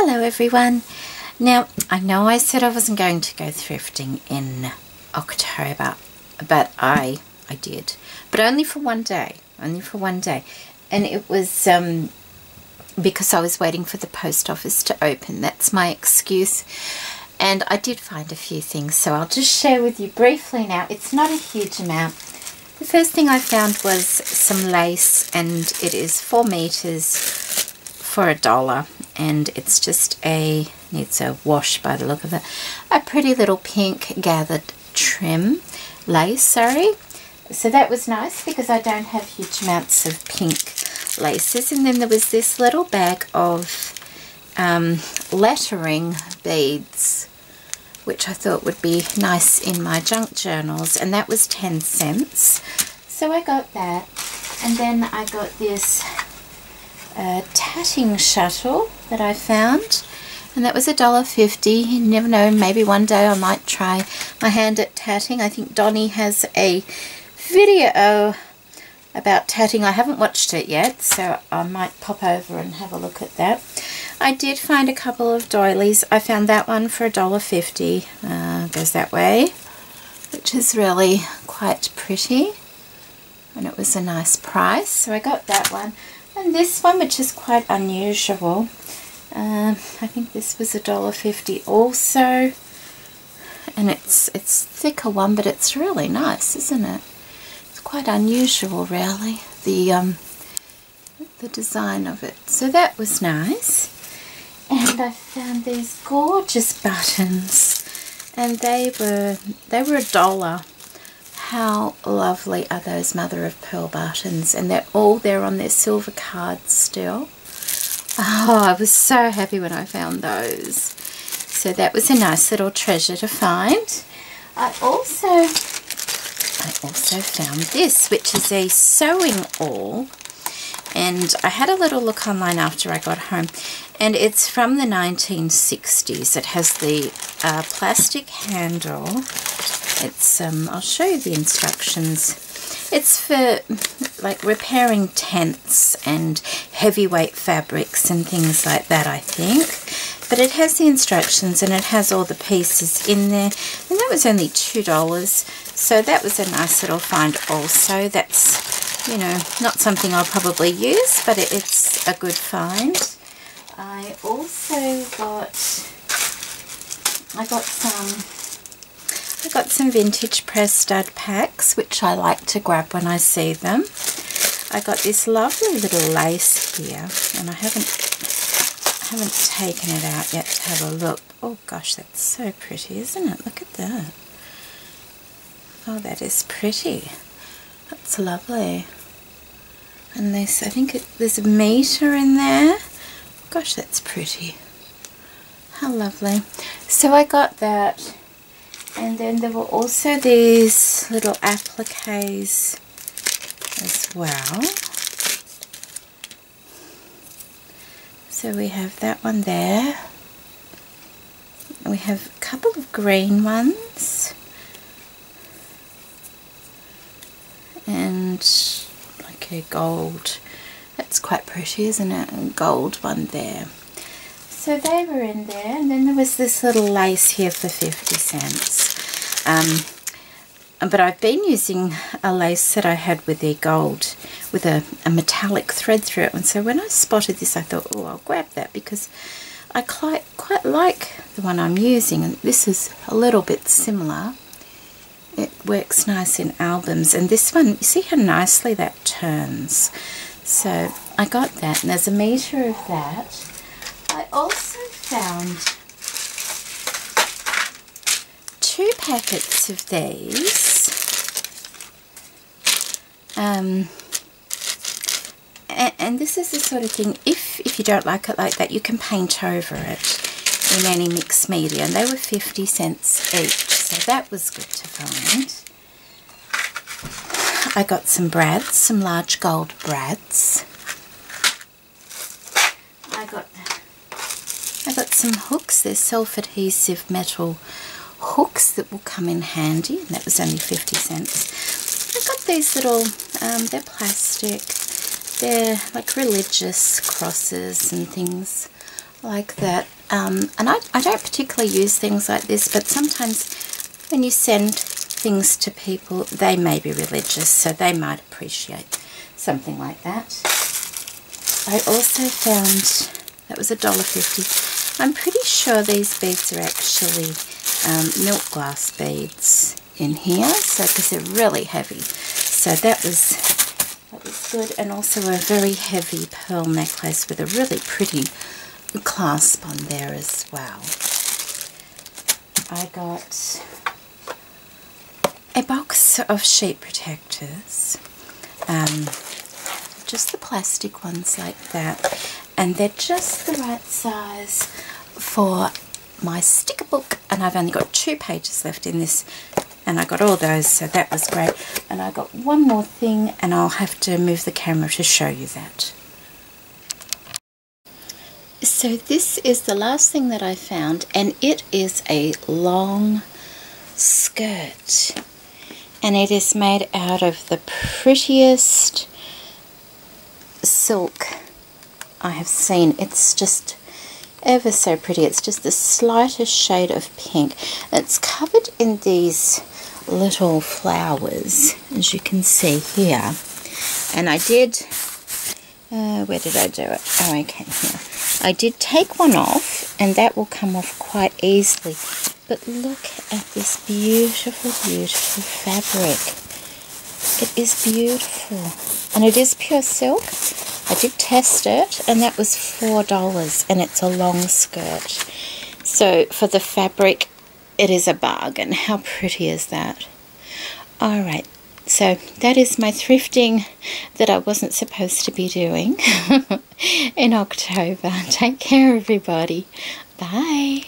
Hello everyone. Now, I know I said I wasn't going to go thrifting in October, but I I did. But only for one day. Only for one day. And it was um, because I was waiting for the post office to open. That's my excuse. And I did find a few things, so I'll just share with you briefly now. It's not a huge amount. The first thing I found was some lace, and it is four meters for a dollar and it's just a needs a wash by the look of it. A pretty little pink gathered trim lace sorry. So that was nice because I don't have huge amounts of pink laces. And then there was this little bag of um, lettering beads which I thought would be nice in my junk journals. And that was 10 cents. So I got that. And then I got this uh, tatting shuttle that I found and that was a dollar fifty. You never know, maybe one day I might try my hand at tatting. I think Donnie has a video about tatting. I haven't watched it yet, so I might pop over and have a look at that. I did find a couple of doilies. I found that one for a dollar fifty. Uh, goes that way, which is really quite pretty. And it was a nice price, so I got that one. This one, which is quite unusual, um, I think this was a dollar fifty also. And it's it's thicker one, but it's really nice, isn't it? It's quite unusual, really. The um, the design of it. So that was nice. And I found these gorgeous buttons, and they were they were a dollar how lovely are those mother of pearl buttons? And they're all there on their silver cards still. Oh I was so happy when I found those. So that was a nice little treasure to find. I also I also found this which is a sewing awl. And I had a little look online after I got home. And it's from the 1960s it has the uh, plastic handle it's um, I'll show you the instructions. It's for like repairing tents and heavyweight fabrics and things like that I think. But it has the instructions and it has all the pieces in there. And that was only two dollars. So that was a nice little find also. That's you know not something I'll probably use but it, it's a good find. I also got I got some I got some vintage press stud packs which I like to grab when I see them. I got this lovely little lace here and I haven't I haven't taken it out yet to have a look. Oh gosh that's so pretty isn't it? Look at that. Oh that is pretty. That's lovely. And this I think it, there's a meter in there. Gosh that's pretty. How lovely. So I got that and then there were also these little appliques as well. So we have that one there. We have a couple of green ones. And like a gold. That's quite pretty isn't it? A gold one there so they were in there and then there was this little lace here for 50 cents. Um, but I've been using a lace that I had with their gold with a, a, metallic thread through it. And so when I spotted this I thought oh I'll grab that because I quite, quite like the one I'm using and this is a little bit similar. It works nice in albums. And this one you see how nicely that turns? So I got that and there's a meter of that I also found two packets of these. Um, and, and, this is the sort of thing, if, if you don't like it like that, you can paint over it in any mixed media. And they were 50 cents each, so that was good to find. I got some brads, some large gold brads. I got I got some hooks, they're self-adhesive metal hooks that will come in handy and that was only 50 cents. I got these little, um, they're plastic, they're like religious crosses and things like that. Um, and I, I don't particularly use things like this, but sometimes when you send things to people, they may be religious, so they might appreciate something like that. I also found, that was a dollar fifty. I'm pretty sure these beads are actually um, milk glass beads in here, so because they're really heavy. So that was that was good, and also a very heavy pearl necklace with a really pretty clasp on there as well. I got a box of sheet protectors, um, just the plastic ones like that, and they're just the right size for my sticker book, and I've only got two pages left in this and I got all those so that was great. And I got one more thing and I'll have to move the camera to show you that. So this is the last thing that I found and it is a long skirt. And it is made out of the prettiest silk I have seen. It's just ever so pretty it's just the slightest shade of pink it's covered in these little flowers as you can see here and I did uh, where did I do it? Oh, okay, here. I did take one off, and that will come off quite easily. But look at this beautiful, beautiful fabric. It is beautiful. And it is pure silk. I did test it, and that was $4, and it's a long skirt. So, for the fabric, it is a bargain. How pretty is that? Alright, so that is my thrifting that I wasn't supposed to be doing in October. Take care, everybody. Bye.